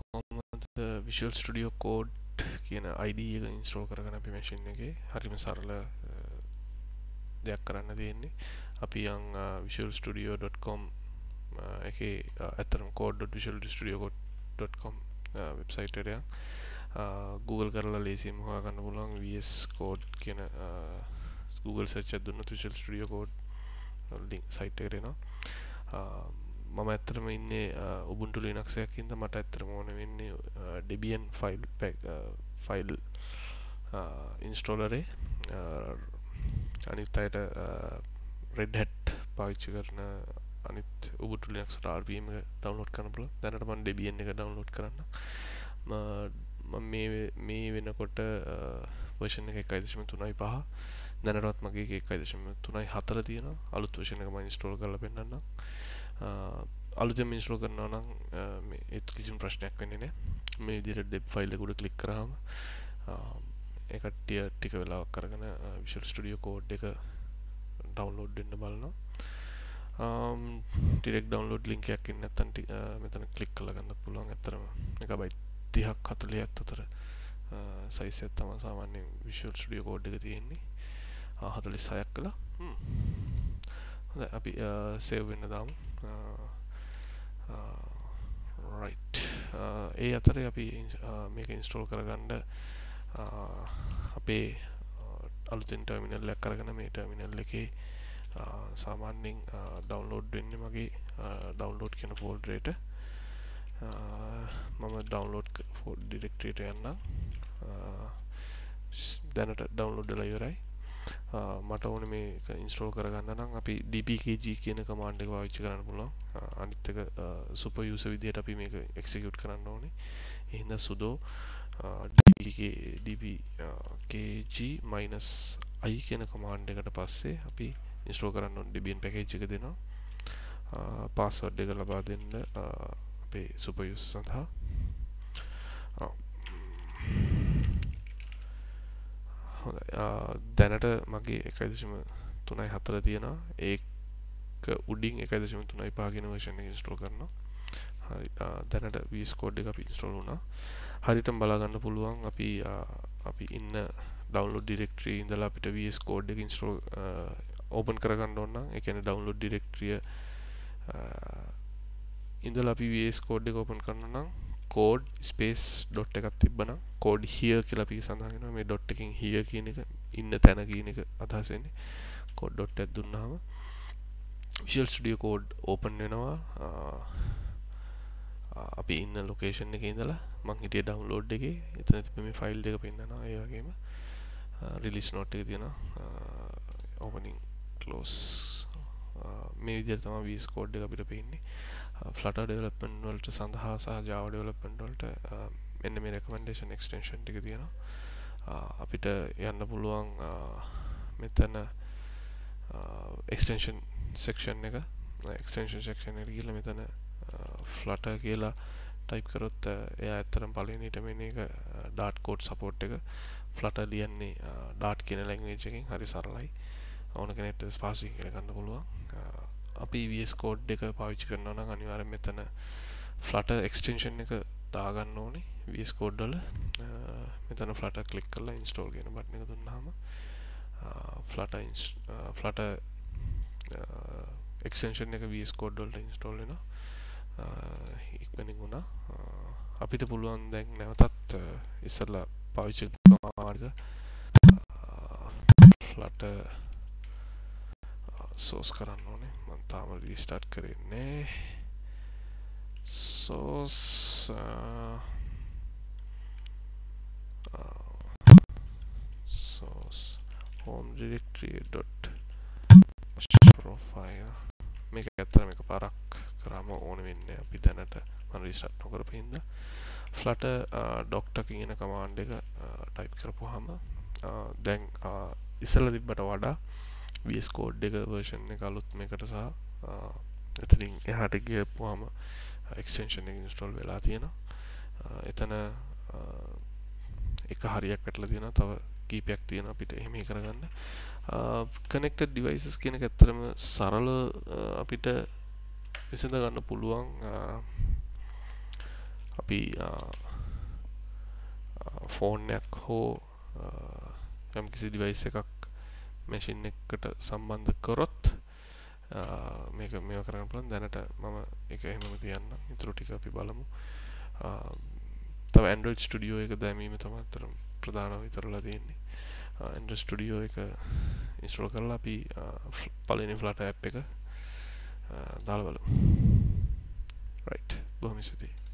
කොමද visual studio code කියන අයිඩ එක install කරගන අපි මැසින් එක හරිම සරල දෙයක් කරන්න තියෙන්නේ. අපි යං විශල් ස්ටඩියෝ.කොම් එක ඇතරම් code Vishal studio dot com වෙබ්සයිටරයක් Google කරලා ලේසිම් හවා ගන්න පුලන් වස් කෝඩ් කියන Google සච්ච දුන්න විශල් ස්ටියෝ කෝඩ් සයිට් එකරෙනවා මම ඇත්තරම ඉන්නේ උබුන්ටු ලිනක්සයක් ඉද මට ඇත්තර ඕන වෙන්නේ ඩෙබියන් ෆයිල් පැක් ෆයිල් ඉන්ස්ටෝලරේ අනිත් අයට රෙඩ් හැට් පාවිච්චි කරන අනිත් උබුටු ලිනක්ස් රාර්පීම ඩවන්ලෝඩ් කරන පුල දැනට මන් ඩෙබියන් එක ඩවන්ලෝඩ් කරන්න. මේ වෙනකොට වර්ෂණ එක එකයිදශම තුනයි පහ. දැනටත් මගේ එකයිදශම තුනයි හතර තියෙන අලුත් වර්ෂණ එක මයින් ස්ටෝල් කරල පෙන්න්න අලුත මිනිස්ලෝ කරනවා නම් ඒත් කිසිම ප්‍රශ්නයක් වෙන්නේ නෑ. මේ දිර ඩෙබ් ෆයිල්ලකුඩ කලික් කරාම එකටිය ටික වෙලා කරගෙන විශල් ස්ටඩියෝ කෝඩ් එක ඩවන්ලෝඩ් දෙන්න බලනවා. ටිරෙක් ඩවන්ලෝඩ් ලින්කයක් ඉන්න ඇතන්ටි මෙතන කලික් කලගන්න පුළුවන් ඇතරම එක බයි තිහක් කතුලිය ඇත්තතර සයිස ඇත්තම සාමාන්‍ය විශල් ස්ටිය කෝඩ් එක තියෙන්නේ. හතලිස් සයක් කලා හොඳ අපි සේව් වෙන්න දාමු. Uh, uh, රයිට් uh, ඒ අතර අපි මේක ඉන්ස්ටෝල් කරගන්න අපේ අලුතින් ටර්මිනල් ලැක් කරගෙන මේ ටර්මිනල් එකේ සාමාන්‍යෙන් ඩවන්ලෝඩ් වෙන්න මගේ ඩවන්ලෝඩ් කියන ෆෝල්ඩරේට මම ඩවන්ලෝඩ් ෆෝඩ් ඩිරෙක්ට්‍රේට යන්න දැනට ඩවන්ලෝඩ්ඩල ඉවරයි. මට ඕන මේ ඉන්ස්ට්‍රෝල් කරගන්න නම් අපි DPKG කියන කමාන්ඩ එක පාවිච්චි කරන්න පුළුවන්. අනිත්තක සුප යුස විදියට අපි මේක එක්සිකියුට් කරන්න ඕනේ. එහින්ද සුදෝ DPKG මයිනස් අයි කියන කමාන්ඩ එකට පස්සේ අපි ඉන්ස්ට්‍රෝ කරන්න ඔන් ඩිබියන් පැකේජ් එක දෙනවා. පාස්වඩ් එක ලබා දෙන්න අපේ සුපයුස් සඳහා. දැනට මගේ එකයිදශම තුනයි හතර තියෙනවා. ඒක උඩින් එකයිදශම තුනයි පාගෙන වර්ෂණ ඉස්ට්‍රෝ කරන හරි දැනට වීස් කෝඩ් එක අපි ඉස්ට්‍රෝල් වුණා. හරිටම් බලාගන්න පුළුවන් අපි අපි ඉන්න ඩවන්ලෝඩ් ඩිරෙක්ට්‍රී ඉඳලා අපිට වස් කෝඩ් එක ඉස්ට්‍රෝ ඕපන් කරගන්න ඔන්න එකන ඩවන්ලෝඩ් ඩිරෙක්ට්‍රිය ඉඳලා අපි වස් කෝඩ් එක ඕපන් කරන්න නම් කෝඩ් ස්පේස් ඩොට් එකක් තිබන කෝඩ් හිය කියලා අපි සඳහගෙන මේ ඩොට් එකින් හිය කියන එක ඉන්න තැන කියන එක අදහසෙන්නේ කෝඩ් ඩොට් එකක් දුන්නාම විෂුවල් ස්ටුඩියෝ කෝඩ් ඕපන් වෙනවා. අපි ඉන්න ලොකේෂන් එකේ ඉඳලා මං හිටියේ ඩවුන්ලෝඩ් එකේ. එතන තිබෙන මේ ෆයිල් දෙක පෙන්නනවා. ඒ වගේම රිලීස් නෝට් එක තියෙනවා. ඕපනින් ක්ලෝස් මේ විදිහට තමයි VS කෝඩ් එක අපිට පේන්නේ. ෆ්ලට ඩෙවලපන් වලට සඳහා සහ ජාව ඩෙවලපන් වලට මෙන්න මේ රෙකමෙන්ඩේෂන් එක්ස්ටෙන්ෂන් ටික තියෙනවා. අපිට යන්න පුළුවන් මෙතන එක්ස්ටෙන්ෂන් සෙක්ෂන් එක. එක්ස්ටෙන්ෂන් සෙක්ෂන් එක ගිහලා මෙතන ෆ්ලට කියලා ටයිප් කරොත් එයා ඇත්තරම් පළවෙනිට මෙන්න එක ඩාට් කෝඩ් සපෝට් එක. ෆ්ලට ලියන්නේ ඩාට් කියන ලැංග්වේජ් එකකින් හරි සරලයි. ඕන කෙනෙක්ට ස්පාසි කියලා ගන්න පුළුවන්. අපි වස් කෝඩ් එක පාවිච්චි කරනවා නම් අනිවාර්යෙන් මෙතන ෆ්ලට එක්ස්ටෙන්ෂන් එක දාගන්න ඕනේ වස් කෝඩ්ඩල මෙතන ෆ්ලට කලික් කරලා ඉන්ස්ටෝල් කියන බට්න එක දුන්නාම ෆ්ලට ෆ්ලට එක්ෂන්ෂන් එක වස් කෝඩ්ඩල්ට ඉන්ස්ටෝල් වෙන ඉක්මනින් වුණා. අපිට පුළුවන් දැන් නැවතත් ඉස්සරලා පාවිච්චි මාර්ග ෆ්ලට සෝස් කරන්න ඕනේ. මන් තාම රීස්ටාර්ට් කරන්නේ. Sauce sauce home directory dot profile. මේක ඇත්තටම එක පාරක් කරාම ඕන වෙන්නේ අපි දැනට මම රීස්ටාර්ට් නොකරපු හින්දා. Flutter uh, doctor කියන කමාන්ඩ් එක uh, ටයිප් කරපුවාම uh, දැන් ඉස්සෙල්ලා තිබ්බට වඩා වස් කෝඩ් එක වර්ෂන් එක අලුත් මේකට සහ එතනින් එහාට ගියපුවාම එක්ස්ටෙන්ෂන් එක ඉන්ස්ටෝල් වෙලා තියෙනවා. එතන එක හරියක් වැටලා තියෙනවා. තව කීපයක් තියෙනවා අපිට එහෙම කරගන්න. කනෙක්ටඩ් ඩිවයිසස් කියන එක ඇත්තටම සරල අපිට විසඳ ගන්න පුළුවන් අපි ෆෝන්යක් හෝ යම් කිසි ඩිවයිස් එකක් මැසින් එකට සම්බන්ධ කරොත් මේක මේ කරන්න පුළන් දැනට මම එක එහෙමම තියන්න ඉතුරු ටික අපි බලමු. තව ඇන්ඩරෝඩ් ස්ටඩියෝ එක දැමීම තමත්තර ප්‍රධානව විතරලා තියෙන්නේ. ඇන්ඩ ස්ටඩියෝ එක ඉස්ට්‍රෝ කරලා අපි පලනි ෆ්ලට ඇ් එක දාලවලු රයිට් බොහොම ස්තුතියි